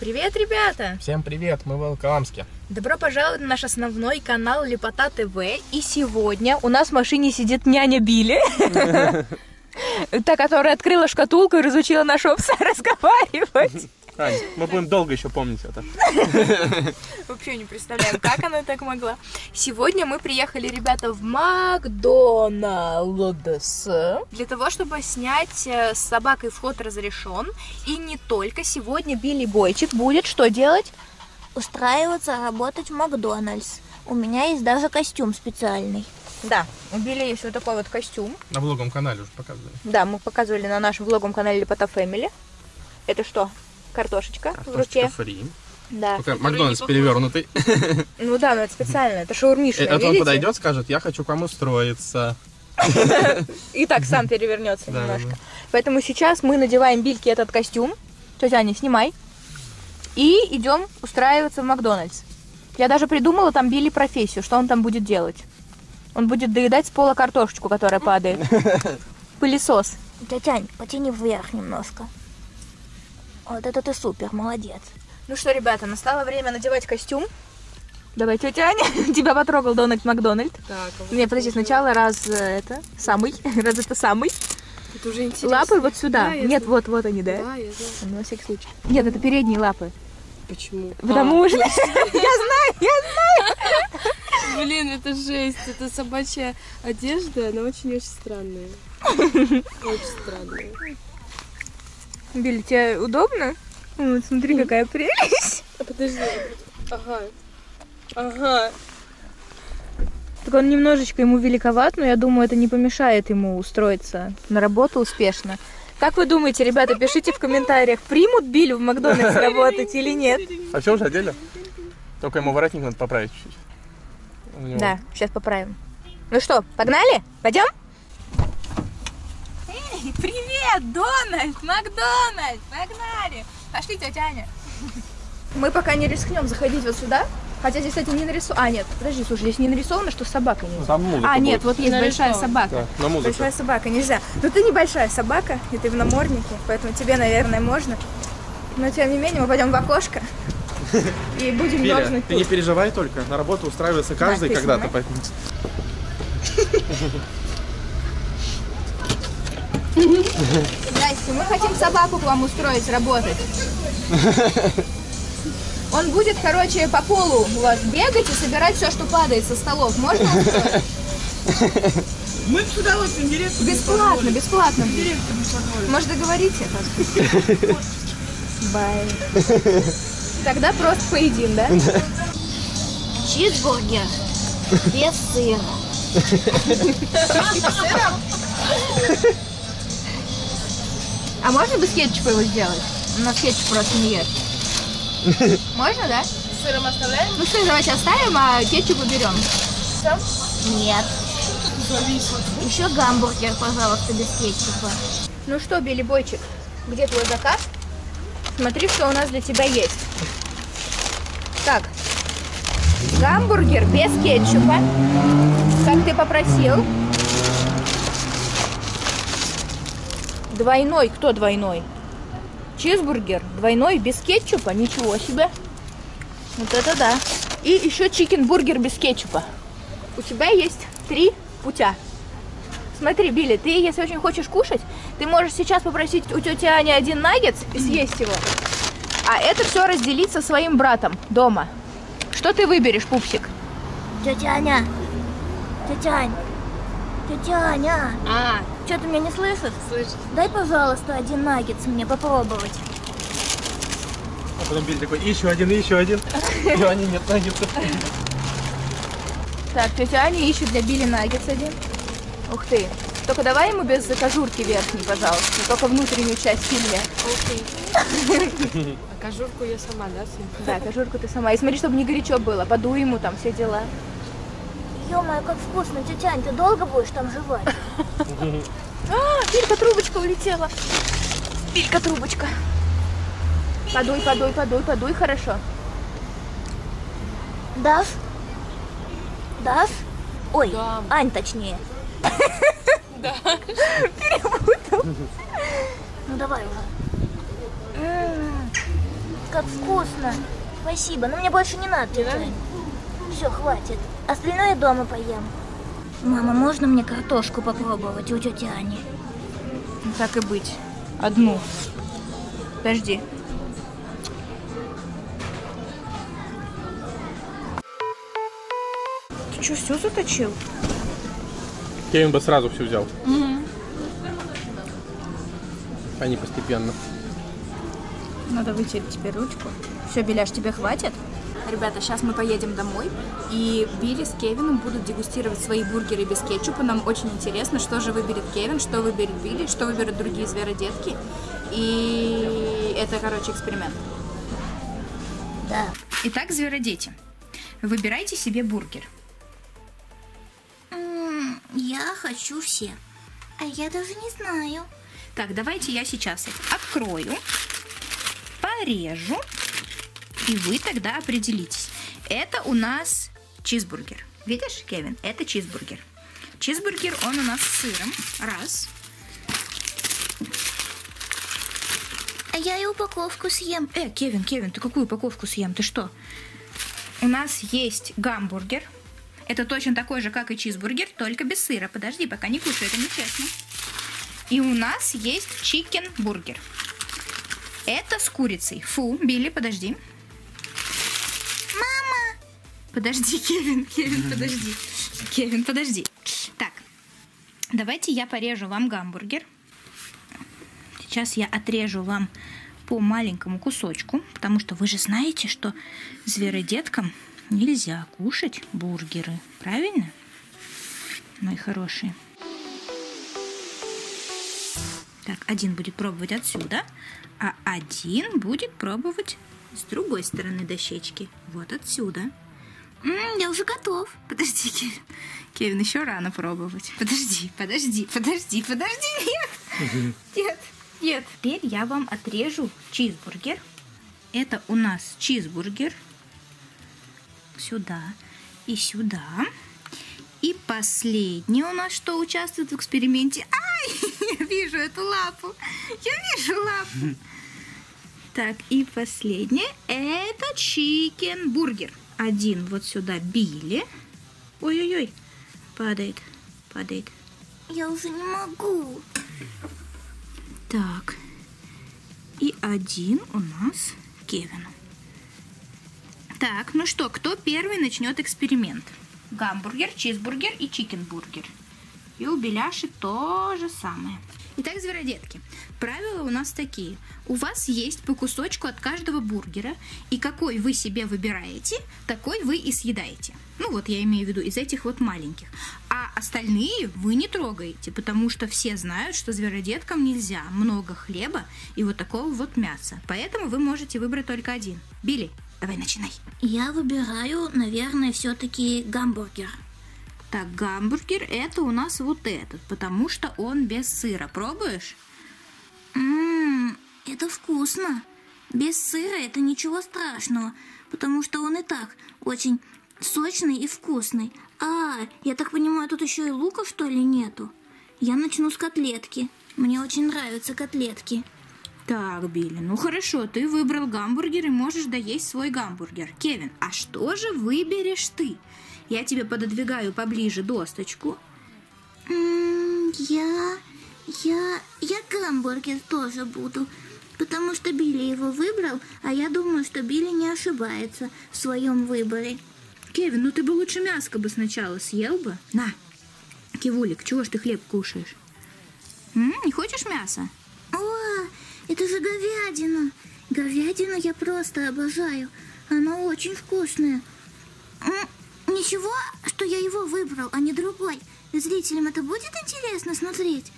Привет, ребята! Всем привет, мы в Волоколамске. Добро пожаловать на наш основной канал Лепота ТВ. И сегодня у нас в машине сидит няня Билли. Та, которая открыла шкатулку и разучила нашего пса разговаривать. Ань, мы будем долго еще помнить это. Вообще не представляем, как она так могла. Сегодня мы приехали, ребята, в Макдоналдс для того, чтобы снять э, с собакой вход разрешен. И не только. Сегодня Билли Бойчик будет что делать? устраиваться работать в Макдональдс. У меня есть даже костюм специальный. Да, у Билли есть вот такой вот костюм. На влогом канале уже показывали. Да, мы показывали на нашем влогом канале Лепота Фэмили. Это что? Картошечка, в руке. фри. Да. Только Макдональдс перевернутый. Ну да, но это специально. Это шаурмишная, Это он видите? подойдет, скажет, я хочу к вам устроиться. И так сам перевернется Да, немножко. да, да. Поэтому сейчас мы надеваем Бильке этот костюм. Тетя Аня, снимай. И идем устраиваться в Макдональдс. Я даже придумала там Билли профессию, что он там будет делать. Он будет доедать с пола картошечку, которая падает. Пылесос. Тетянь, потяни вверх немножко. Вот это ты супер, молодец. Ну что, ребята, настало время надевать костюм. Давай, тетя Аня, тебя потрогал Дональд Макдональд. Так, а вот Не, подожди, сначала раз э, это, самый, раз это самый. это уже интересно. Лапы вот сюда. Да, Нет, знаю. вот, вот они, да? Да, я знаю. Ну, на всякий случай. Нет, это передние лапы. Почему? Потому А, что... Я знаю, я Блин, это жесть. Это собачья одежда, она очень-очень странная. Очень странная. Билли, тебе удобно? Вот, смотри, какая прелесть. А подожди. Ага. Ага. Так он немножечко ему великоват, но я думаю, это не помешает ему устроиться на работу успешно. Как вы думаете, ребята, пишите в комментариях, примут Билли в Макдональдс работать или нет? А все уже одели? Только ему воротник надо поправить чуть-чуть. Да, сейчас поправим. Ну что, погнали? Пойдем? Привет, Дональд, Макдональд, погнали. Пошли, тетя Аня. Мы пока не рискнем заходить вот сюда. Хотя здесь, кстати, не нарисовано. А, нет, подожди, слушай, здесь не нарисовано, что собака не Там музыка А, нет, будет. вот есть большая Нарисовано. собака. Да, на. Большая собака, нельзя. Но ты небольшая собака, и ты в наморднике, поэтому тебе, наверное, можно. Но тем не менее, мы пойдем в окошко и будем Биля, должны ты не переживай только, на работу устраивается каждый когда-то. поэтому- Здрасте, мы хотим собаку к вам устроить работать. Он будет, короче, по полу у вас бегать и собирать все, что падает со столов. Можно устроить? Мы с удовольствием директор Бесплатно, бесплатно. Директор не. Может, договориться? Бай. Тогда просто поедим, да? Чизбургер без сыра. А можно без кетчупа его сделать? У нас кетчуп просто не ест. Можно, да? Сыром оставляем? Ну что, давайте оставим, а кетчуп уберем. Нет. Еще гамбургер, пожалуйста, без кетчупа. Ну что, Билли Бойчик, где твой заказ? Смотри, что у нас для тебя есть. Так, гамбургер без кетчупа, как ты попросил. Двойной, кто двойной? Чизбургер двойной без кетчупа, ничего себе. Вот это да. И еще чикенбургер без кетчупа. У тебя есть три путя. Смотри, Билли, ты, если очень хочешь кушать, ты можешь сейчас попросить у тети Ани один наггетс и съесть его. А это все разделить со своим братом дома. Что ты выберешь, пупсик? Тетя Аня. Тетя Ань. Тетя Аня. А, Что, ты меня не слышишь? слышь. Дай, пожалуйста, один наггетс мне попробовать. А потом Билли такой, еще один, еще один. И они нет наггетсов. Так, тетя Аня ищет для Билли наггетс один. Ух ты. Только давай ему без кожурки верхней, пожалуйста. Только внутреннюю часть филе. Окей. А кожурку я сама, да? Да, кожурку ты сама. И смотри, чтобы не горячо было. Подуй ему там все дела. Ё-моё, как вкусно. Тетя Ань, ты долго будешь там жевать? А, Билька трубочка улетела. Билька трубочка. Подуй, подуй, подуй, подуй, хорошо. Дашь? Дашь? Ой, Да. Ань точнее. Да. Ну давай уже. Как вкусно. Спасибо, но мне больше не надо. Все, хватит. Остальное дома поем. Мама, можно мне картошку попробовать у тети Ани? Ну, Так и быть. Одну. Подожди. Ты что, все заточил? Кевин бы сразу все взял. А не постепенно. Надо вытереть теперь ручку. Все, Беляш, тебе хватит? Ребята, сейчас мы поедем домой, и Билли с Кевином будут дегустировать свои бургеры без кетчупа. Нам очень интересно, что же выберет Кевин, что выберет Билли, что выберут другие зверодетки. И это, короче, эксперимент. Да. Итак, зверодети, выбирайте себе бургер. М, Я хочу все. А я даже не знаю. Так, давайте я сейчас их открою, порежу, и вы тогда определитесь. Это у нас чизбургер. Видишь, Кевин? Это чизбургер. Чизбургер, он у нас с сыром. Раз. А я и упаковку съем. Э, Кевин, Кевин, ты какую упаковку съем? Ты что? У нас есть гамбургер. Это точно такой же, как и чизбургер, только без сыра. Подожди, пока не кушай, это нечестно. И у нас есть чикен-бургер. Это с курицей. Фу, Билли, подожди. Подожди, Кевин, Кевин, подожди. Кевин, подожди. Так, давайте я порежу вам гамбургер. Сейчас я отрежу вам по маленькому кусочку, потому что вы же знаете, что зверодеткам нельзя кушать бургеры, правильно? Мои хорошие. Так, один будет пробовать отсюда, а один будет пробовать с другой стороны дощечки. Вот отсюда. Я уже готов. Подожди, Кевин. Кевин, еще рано пробовать. Подожди, подожди, подожди, подожди. Нет. Нет, нет. Теперь я вам отрежу чизбургер. Это у нас чизбургер. Сюда и сюда. И последний у нас что участвует в эксперименте? Ай, я вижу эту лапу. Я вижу лапу. Так, и последнее. Это чикен-бургер. Один вот сюда, Билли. Ой-ой-ой. Падает, падает. Я уже не могу. Так. И один у нас Кевину. Так, ну что, кто первый начнет эксперимент? Гамбургер, чизбургер и чикенбургер. И у Беляши то же самое. Итак, зверодетки, правила у нас такие. У вас есть по кусочку от каждого бургера, и какой вы себе выбираете, такой вы и съедаете. Ну вот я имею в виду из этих вот маленьких. А остальные вы не трогаете, потому что все знают, что зверодеткам нельзя много хлеба и вот такого вот мяса. Поэтому вы можете выбрать только один. Билли, давай начинай. Я выбираю, наверное, все-таки гамбургер. Так, гамбургер это у нас вот этот, потому что он без сыра. Пробуешь? Ммм, это вкусно. Без сыра это ничего страшного, потому что он и так очень сочный и вкусный. А, я так понимаю, тут еще и лука, что ли, нету? Я начну с котлетки. Мне очень нравятся котлетки. Так, Билли, ну хорошо, ты выбрал гамбургер и можешь доесть свой гамбургер. Кевин, а что же выберешь ты? Я тебе пододвигаю поближе досточку. М, Я... Я... Я гамбургер тоже буду. Потому что Билли его выбрал, а я думаю, что Билли не ошибается в своем выборе. Кевин, ну ты бы лучше мяско бы сначала съел бы. На, Кивулик, чего ж ты хлеб кушаешь? М, не хочешь мяса? О, это же говядина. Говядину я просто обожаю. Она очень вкусная. Ничего, что я его выбрал, а не другой. Зрителям это будет интересно смотреть?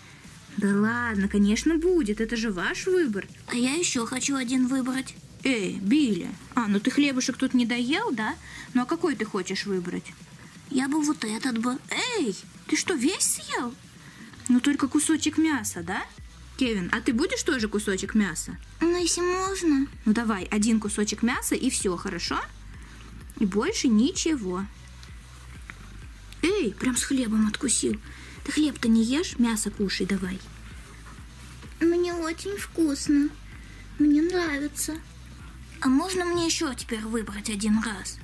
Да ладно, конечно будет, это же ваш выбор. А я еще хочу один выбрать. Эй, Билли, а, ну ты хлебушек тут не доел, да? Ну а какой ты хочешь выбрать? Я бы вот этот бы. Эй, ты что, весь съел? Ну только кусочек мяса, да? Кевин, а ты будешь тоже кусочек мяса? Ну, если можно. Ну давай, один кусочек мяса и все, хорошо? И больше ничего. Эй, прям с хлебом откусил. Ты хлеб-то не ешь, мясо кушай давай. Мне очень вкусно. Мне нравится. А можно мне еще теперь выбрать один раз?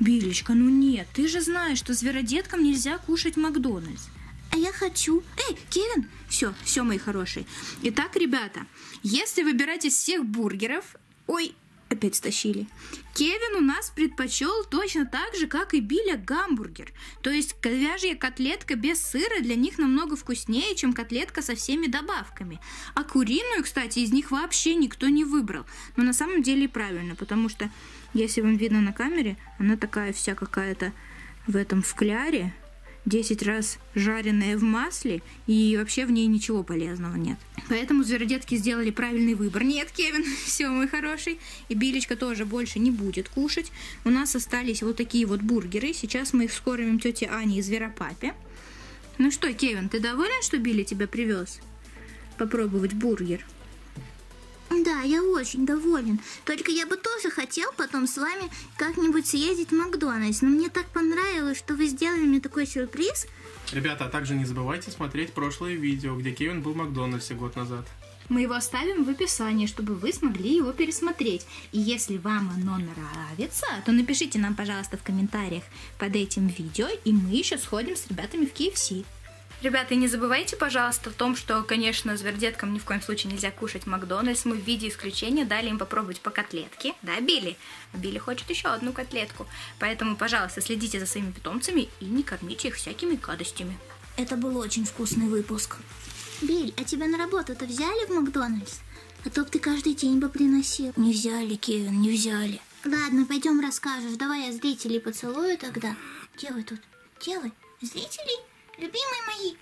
Билечка, ну нет, ты же знаешь, что зверодеткам нельзя кушать Макдональдс. А я хочу. Эй, Кевин! Все, все, мои хорошие. Итак, ребята, если выбирать из всех бургеров... Ой, опять стащили. Кевин у нас предпочел точно так же, как и Биля, гамбургер. То есть говяжья котлетка без сыра для них намного вкуснее, чем котлетка со всеми добавками. А куриную, кстати, из них вообще никто не выбрал. Но на самом деле правильно, потому что, если вам видно на камере, она такая вся какая-то в этом в кляре, 10 раз жареная в масле, и вообще в ней ничего полезного нет. Поэтому зверодетки сделали правильный выбор. Нет, Кевин, все, мой хороший. И Билечка тоже больше не будет кушать. У нас остались вот такие вот бургеры. Сейчас мы их скормим тете Ане и зверопапе. Ну что, Кевин, ты доволен, что Билли тебя привез? Попробовать бургер. Да, я очень доволен. Только я бы тоже хотел потом с вами как-нибудь съездить в Макдональдс. Но мне так понравилось, что вы сделали мне такой сюрприз. Ребята, а также не забывайте смотреть прошлое видео, где Кевин был в Макдональдсе год назад. Мы его оставим в описании, чтобы вы смогли его пересмотреть. И если вам оно нравится, то напишите нам, пожалуйста, в комментариях под этим видео, и мы еще сходим с ребятами в KFC. Ребята, не забывайте, пожалуйста, в том, что, конечно, звердеткам ни в коем случае нельзя кушать Макдональдс. Мы в виде исключения дали им попробовать по котлетке. Да, Билли? А Билли хочет еще одну котлетку. Поэтому, пожалуйста, следите за своими питомцами и не кормите их всякими гадостями. Это был очень вкусный выпуск. Биль, а тебя на работу-то взяли в Макдональдс? А то б ты каждый день бы приносил. Не взяли, Кевин, не взяли. Ладно, пойдем расскажешь. Давай я зрителей поцелую тогда. Вы тут? Вы? Зрителей? Любимые мои.